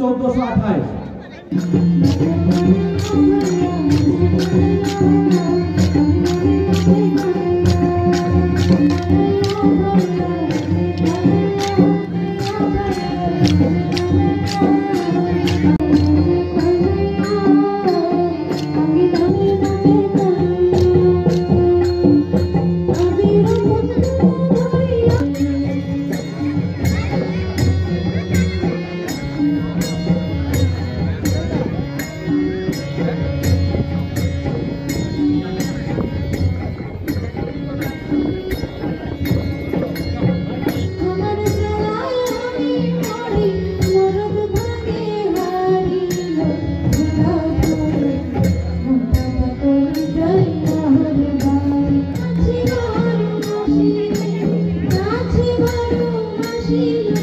todos lá atrás. see